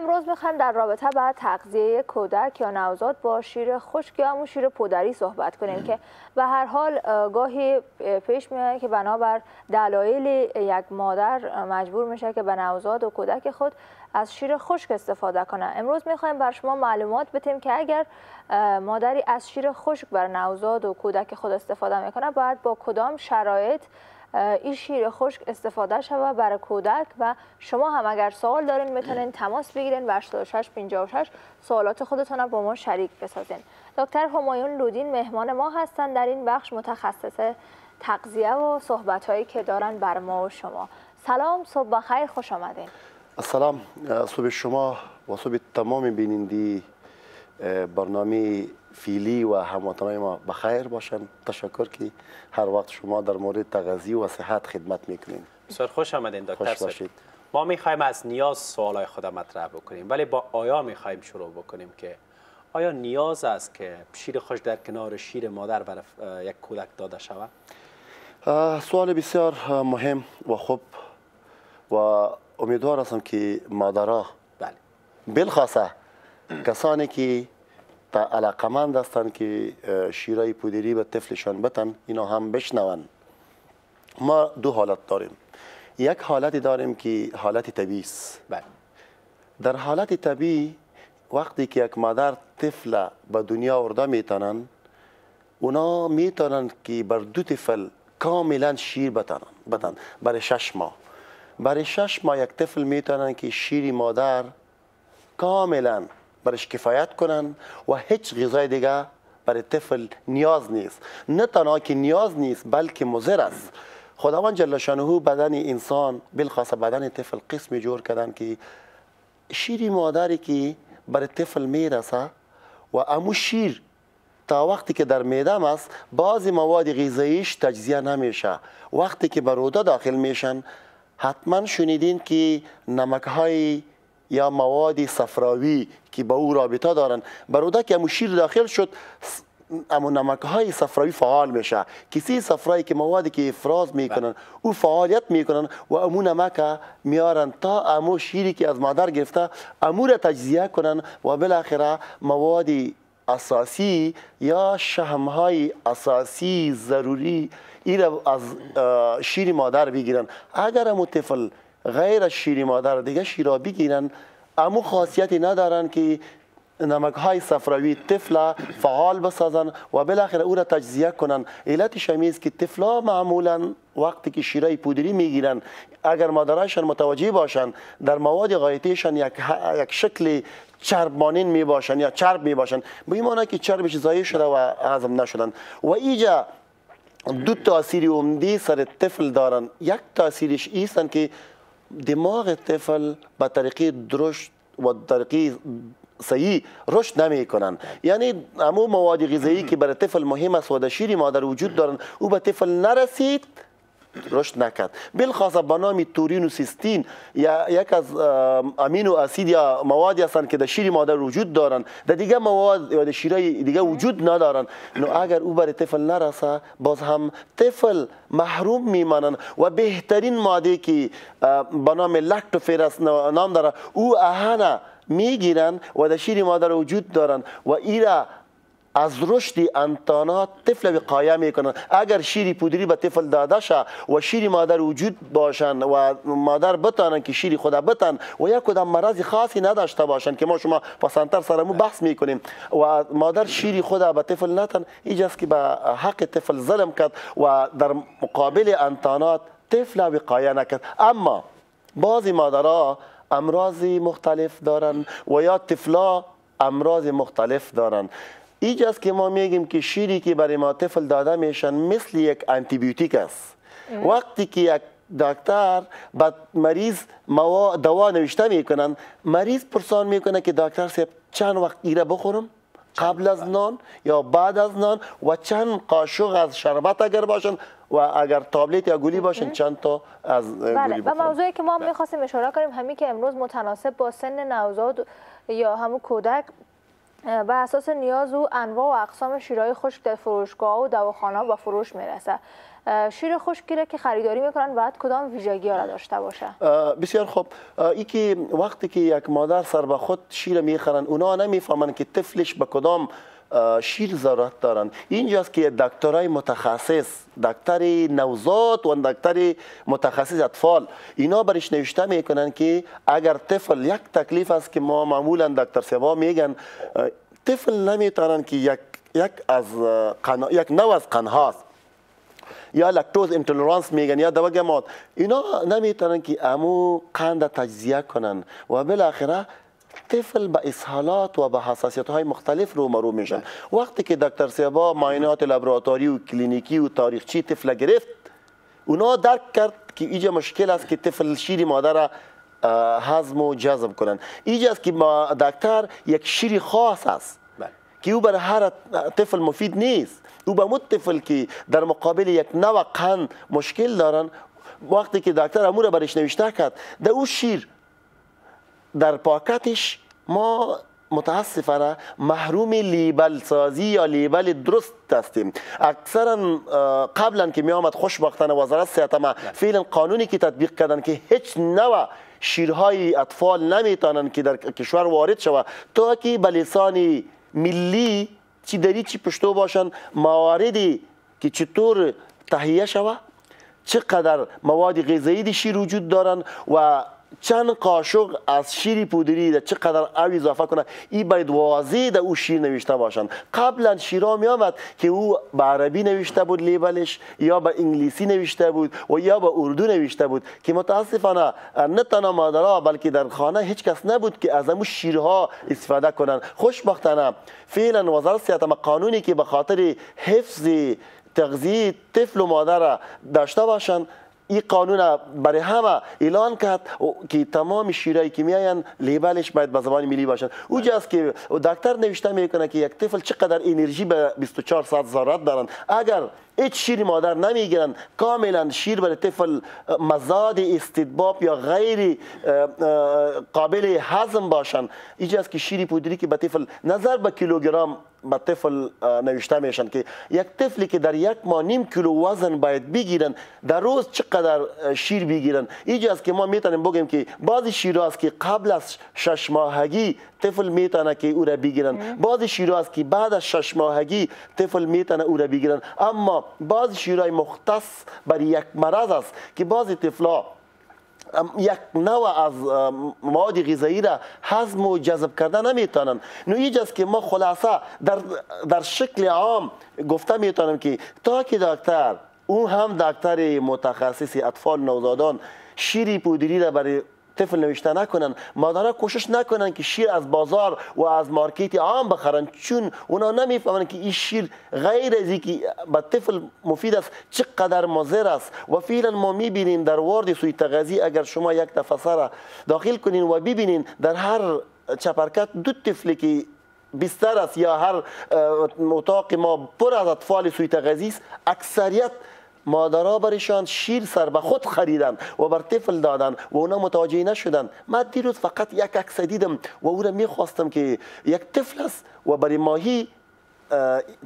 امروز می‌خوایم در رابطه با تغذیه کودک یا نوزاد با شیر خشک یا همون شیر پودری صحبت کنیم که به هر حال گاهی پیش میاد که بنابر دلایل یک مادر مجبور میشه که به نوزاد و کودک خود از شیر خشک استفاده کنه. امروز می‌خوایم بر شما معلومات بتیم که اگر مادری از شیر خشک بر نوزاد و کودک خود استفاده می‌کنه باید با کدام شرایط این شیر خشک استفاده شود برای کودک و شما هم اگر سوال دارین می‌تونین تماس بگیرین و 86 56 سوالات خودتون با ما شریک بسازین. دکتر همایون لودین مهمان ما هستند. در این بخش متخصص تغذیه و صحبت هایی که دارن بر ما و شما. سلام صبح بخیر خوش آمدین. سلام صبح شما و صبح تمام بینندی برنامه فیلی و هموطنای ما بخیر باشن. تشکر که هر وقت شما در مورد تغذیه و صحت خدمت می‌کنین. بسیار خوش آمدین دکتر خوش باشید. ما می‌خوایم از نیاز سوالای خود مطرح بکنیم ولی با آیا می‌خوایم شروع بکنیم که آیا نیاز است که شیر خوش در کنار شیر مادر برای یک کودک داده شود؟ سوال بسیار مهم و خوب و امیدوار هستم که مادرها بله. بالخاصه کسانی که تا علاقمند هستند که شیرای پودری به طفلشان بتن اینا هم بشنون. ما دو حالت داریم. یک حالتی داریم که حالت طبیعی است. بله. در حالت طبیعی وقتی که یک مادر طفل به دنیا آورده می‌تونن اونا می‌تونن که بر دو طفل کاملا شیر بتنن بتن. برای شش ماه. برای شش ماه یک طفل می‌تونن که شیر مادر کاملا برش کفایت کنن و هیچ غذای دیگه برای طفل نیاز نیست. نه تنها که نیاز نیست بلکه مضر است. خداوند جل شانه بدن انسان بالخاص بدن طفل قسمی جور کردن که شیری مادری که برای طفل می‌رسه و امو شیر تا وقتی که در میدم است بعضی مواد غذاییش تجزیه نمیشه. وقتی که به روده داخل میشن حتما شنیدین که نمک های یا مواد صفراوی که با او رابطه دارن. بروده که شیر داخل شد اما نمک های صفراوی فعال میشه. کسی صفرایی که موادی که افراز می‌کنن او فعالیت می‌کنن و امو نمک میارن تا امو شیری که از مادر گرفته امو را تجزیه کنن و بالاخره موادی اساسی یا شهم های اساسی ضروری ای از شیر مادر بگیرن. اگر امو طفل غیر از شیر مادر دیگه شیرا بگیرن. امو خاصیتی ندارن که نمک های صفراوی طفل فعال بسازن و بالاخره او را تجزیه کنن. علت شمیز که طفلا معمولا وقتی که شیرای پودری می‌گیرن اگر مادرایشان متوجه باشن در مواد غایتیشان یک, یک شکل چربانین می باشن یا چرب می باشن به این که چربش ضایع شده و هضم نشدن. و اینجا دو تاثیر عمدی سر طفل دارن. یک تاثیرش ایستن که دماغ طفل به طریقه درشت و طریقه صحیح رشد نمی کنن. یعنی امو مواد غذایی که برای طفل مهم است و در شیر مادر وجود دارن او به طفل نرسید رشد نکرد. بالخاصه به نام تورین و سیستین یا یک از امینو اسید یا موادی هستند که در شیر مادر وجود دارن در دیگه مواد یا در شیرای دیگه وجود ندارن نو اگر او برای طفل نرسه باز هم طفل محروم میمانن و بهترین ماده که به نام لاکتوفرس نام داره او اهنه میگیرن و در شیر مادر وجود دارن و ایرا از رشد انتانات طفل وقایه می‌کنن. اگر شیری پودری به طفل داده شه و شیری مادر وجود باشن و مادر بتانن که شیری خدا بتن و یک کدام مرض خاصی نداشته باشن که ما شما پسانتر سرمو بحث می‌کنیم و مادر شیری خدا به طفل نتن ایجاست که به حق طفل ظلم کرد و در مقابل انتانات طفل وقایه نکرد. اما بعضی مادرها امراض مختلف دارن و یا طفلا امراض مختلف دارن. اینجاست که ما میگیم که شیری که برای ما طفل داده میشن مثل یک انتیبیوتیک است. وقتی که یک دکتر به مریض دوا نوشته می‌کنن مریض پرسان می‌کنه که دکتر صاحب چند وقت ایره بخورم؟ قبل از نان یا بعد از نان؟ و چند قاشق از شربت اگر باشن؟ و اگر تابلت یا گولی باشن چند تا از بله. و موضوعی که ما بله. می‌خواستیم اشاره کنیم همین که امروز متناسب با سن نوزاد یا همون کودک بر اساس نیاز او انواع و اقسام شیرهای خشک در فروشگاه و دواخانه با فروش می‌رسه شیر خشکی که خریداری می‌کنن باید کدام ویژگی را داشته باشه بسیار خوب. ای که وقتی که یک مادر سر به خود شیر می‌خرن اونا نمی‌فهمن که طفلش به کدام شیر ضرورت دارن. اینجاست که دکترای متخصص دکتر نوزاد و دکتر متخصص اطفال اینا برش نوشته می‌کنن که اگر طفل یک تکلیف است که ما معمولا دکتر سبا میگن طفل نمی‌تونن که یک یک از قنا... یک نوع از قنهاست. یا لکتوز اینتولرانس میگن یا دوگمات اینا نمی‌تونن که امو قند تجزیه کنن. و بالاخره طفل به اسهالات و به حساسیت های مختلف رو مرو میشن. وقتی که دکتر سیبا معاینات لابراتواری و کلینیکی و تاریخچی طفل گرفت اونا درک کرد که اینجا مشکل است که طفل شیر مادر هضم و جذب کنن. اینجا است که دکتر یک شیر خاص است بله. که او برای هر طفل مفید نیست. او به طفل که در مقابل یک نوع قند مشکل دارن وقتی که دکتر امور برش نوشته کرد در او شیر در پاکتش ما متاسفانه محروم لیبل سازی یا لیبل درست هستیم. اکثرا قبلا که می آمد خوشبختانه وزارت صحت ما فعلا قانونی که تطبیق کردن که هیچ نوع شیرهای اطفال نمی‌تونن که در کشور وارد شود تا که به لسان ملی چی داری چی پشتو باشن مواردی که چطور تهیه شود چقدر مواد غذایی شیر وجود دارن و چند قاشق از شیر پودری در چقدر او اضافه کنه این باید واضح در او شیر نوشته باشند. قبلا شیرا می آمد که او به عربی نوشته بود لیبلش یا به انگلیسی نوشته بود و یا به اردو نوشته بود که متاسفانه نه تنها مادرها بلکه در خانه هیچ کس نبود که از امو شیرها استفاده کنند. خوشبختانه فعلا وزارت صحت قانونی که به خاطر حفظ تغذیه طفل و مادر داشته باشند این قانون برای همه اعلان کرد که تمام شیرایی که میاین لیبلش باید به زبان ملی باشن اوجاست که دکتر نوشته می‌کنه که یک طفل چقدر انرژی به 24 ساعت ضرورت دارن اگر هیچ شیر مادر نمی‌گیرن کاملا شیر برای طفل مزاد استدباب یا غیر قابل هضم باشن اینجاست که شیری پودری که به طفل نظر به کیلوگرم به طفل نوشته میشن که یک طفلی که در یک ماه نیم کیلو وزن باید بگیرن در روز چقدر شیر بگیرن؟ اینجاست که ما می‌تونیم بگیم که بعضی شیر که قبل از شش ماهگی طفل می‌تونه که او را بگیرن. بعضی شیر که بعد از شش ماهگی طفل می‌تونه او را بگیرن. اما بعضی شیرهای مختص برای یک مرض است که بعضی طفلا یک نوع از مواد غذایی را هضم و جذب کرده نمی‌تونن. نو اینجاست که ما خلاصه در, در شکل عام گفته می‌تونم که تا که دکتر اون هم دکتر متخصص اطفال نوزادان شیری پودری را برای طفل نوشته نکنن مادرها کوشش نکنن که شیر از بازار و از مارکت عام بخرن چون اونا نمی‌فهمن که این شیر غیر از که به طفل مفید است چقدر مضر است. و فعلا ما می‌بینیم در وارد سوی تغذی اگر شما یک تفسر داخل کنین و ببینین در هر چپرکت دو طفلی که بستر است یا هر اتاق ما پر از اطفال سوی تغذی است اکثریت مادرها برشان شیر سر به خود خریدن و بر طفل دادن و اونا متوجه نشدن من دیروز فقط یک عکس دیدم و او را می‌خواستم که یک طفل است و برای ماهی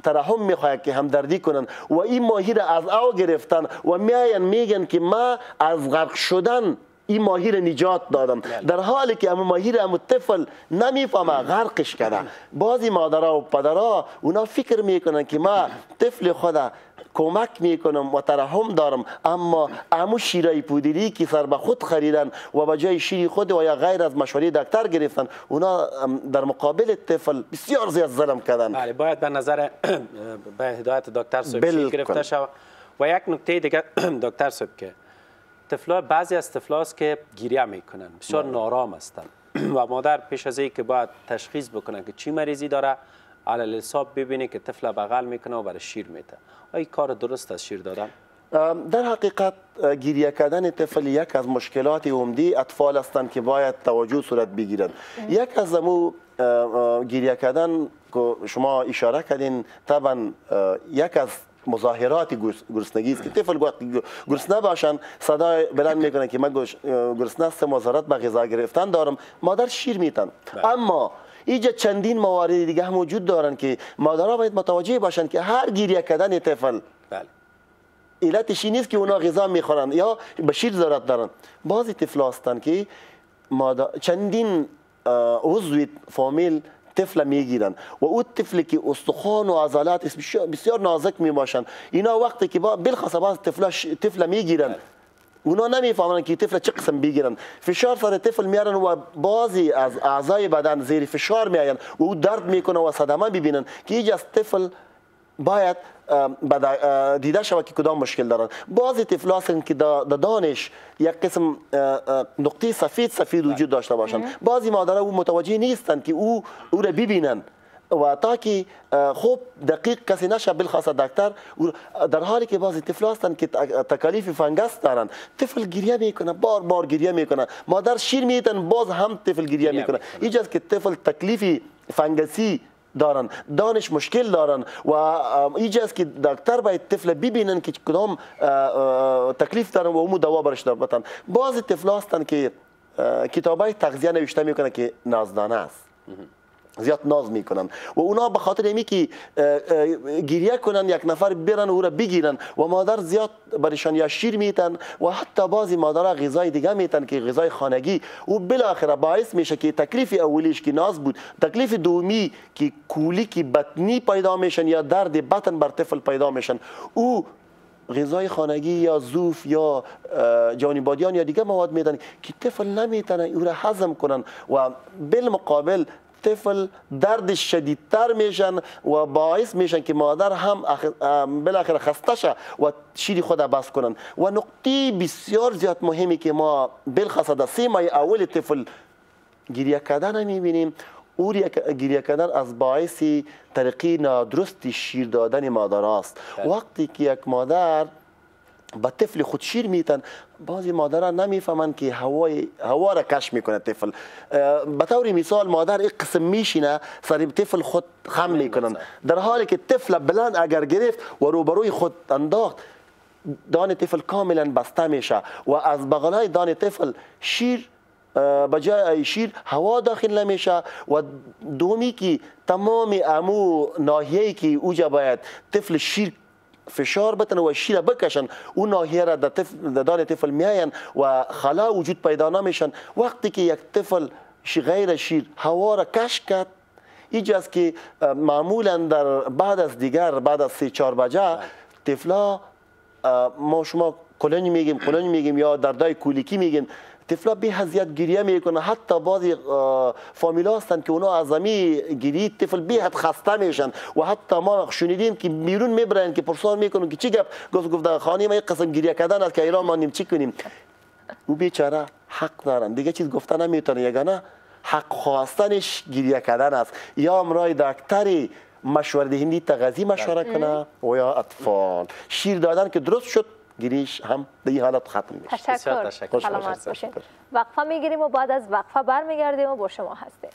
ترحم می‌خواهد که همدردی کنن و این ماهی را از او گرفتن و میاین میگن که ما از غرق شدن این ماهی را نجات دادم. بله. در حالی که امو ماهی را امو طفل نمی‌فهمه غرقش کرده بعضی مادرها و پدرها اونا فکر می‌کنن که ما طفل خدا کمک می‌کنم و ترحم دارم. اما امو شیرای پودری که سر به خود خریدن و به جای شیر خود و یا غیر از مشوره دکتر گرفتن اونا در مقابل طفل بسیار زیاد ظلم کردن. بله باید به نظر به هدایت دکتر صبح گرفته شود. و یک نکته دیگه دکتر صبح که طفلا بعضی از طفلاست که گریه می‌کنن بسیار بله. نارام هستن. و مادر پیش از که باید تشخیص بکنن که چی مریضی داره علل حساب ببینه که طفل بغل می‌کنه و برای شیر میده. ای کار درست از شیر دادن؟ در حقیقت گریه کردن طفل یک از مشکلات عمدی اطفال هستند که باید توجه صورت بگیرند. یک از امو گریه کردن که شما اشاره کردین طبعا یک از مظاهرات گرسنگی است که طفل گرسنه باشن صدای بلند می‌کنن که من گرسنه است مظاهرات به غذا گرفتن دارم مادر شیر میتن. بله. اما اینجا چندین موارد دیگه هم وجود دارن که مادرها باید متوجه باشند که هر گریه کردن طفل. بله. علتش نیست که اونا غذا می‌خورن یا به شیر ضرورت دارن. بعضی طفل هستن که مادر چندین عضو فامیل طفل می‌گیرن و او طفلی که استخوان و عضلات بسیار نازک می اینا وقتی که با بالخصوص باز طفل طفل می‌گیرن اونا نمی‌فهمن که طفل چه قسم بگیرن. فشار سر طفل میارن و بعضی از اعضای بدن زیر فشار میآین و او درد می‌کنه و صدمه ببینن که ایج از طفل باید دیده شود که کدام مشکل دارن. بعضی طفل هستند که در دانش یک قسم نقطه سفید سفید وجود داشته باشند بعضی مادرها او متوجه نیستند که او او را ببینن. و تا که خوب دقیق کسی نشه بالخاص دکتر در حالی که بعضی طفل هستند که تکالیف فنگس دارن طفل گریه می‌کنه بار بار گریه می‌کنه. مادر شیر میتن باز هم طفل گریه می‌کنه. اینجاست که طفل تکلیف فنگسی دارن. دانش مشکل دارن و اینجاست که دکتر باید طفل ببینن که کدام تکلیف دارن و امو دوا برش دارن. بعضی طفل هستن که کتابای تغذیه نوشته می‌کنه که نازدانه است. زیاد ناز می‌کنن. و اونا به خاطر اینی که گریه کنن یک نفر برن او را بگیرن و مادر زیاد برشان یا شیر میتن و حتی بعضی مادرها غذای دیگه میتن که غذای خانگی. و بالاخره باعث میشه که تکلیف اولیش که ناز بود تکلیف دومی که کولی که بطنی پیدا میشن یا درد بطن بر طفل پیدا میشن. او غذای خانگی یا زوف یا جانبادیان یا دیگه مواد میدن که طفل نمی‌تونه او را هضم کنن و بالمقابل طفل درد شدیدتر میشن و باعث میشن که مادر هم بالاخره خسته شه و شیر خود بس کنن و نقطه بسیار زیاد مهمی که ما بالخصوص در سه ماه اول طفل گریه کردن می‌بینیم او گریه کردن از باعث طریقی نادرست شیر دادن مادر است بله. وقتی که یک مادر با طفل خود شیر میتن. بعضی مادران نمی‌فهمند که هوای هوا را کش می‌کنه طفل. به طور مثال مادر یک قسم میشینه سر طفل خود خم می‌کنن. در حالی که طفل بلند اگر گرفت و روبروی خود انداخت دان طفل کاملا بسته میشه و از بغلای دان طفل شیر بجای شیر هوا داخل نمیشه و دومی که تمام امو ناحیه‌ای که اوجا باید طفل شیر فشار بتن و شیر بکشن. اون ناحیه را در دان طفل میاین و خلا وجود پیدا نمیشن. وقتی که یک طفل غیر شیر هوا را کش کرد اینجاست که معمولا در بعد از دیگر بعد از سی چهار بجه طفلا ما شما کلونی میگیم کلونی میگیم یا دردای کولیکی میگیم. طفلا به هزیت گریه می‌کنه. حتی بعضی فامیلا هستند که اونا از امی گریه طفل به حد خسته میشن. و حتی ما شنیدیم که بیرون می‌برن که پرسان می‌کنن که چی گپ؟ گفت گفت خانم یک قسم گریه کردن است که ایران ما نیم چی کنیم؟ او بیچاره حق دارن دیگه چیز گفته نمی‌تونه یگانه حق خواستنش گریه کردن است. یا امرای دکتری مشوره دهندی تغذی مشوره کنه و یا اطفال. شیر دادن که درست شد گریش هم به این حالت ختم میشه. تشکر. سلامت باشین. وقفه می‌گیریم و بعد از وقفه برمیگردیم و با شما هستیم.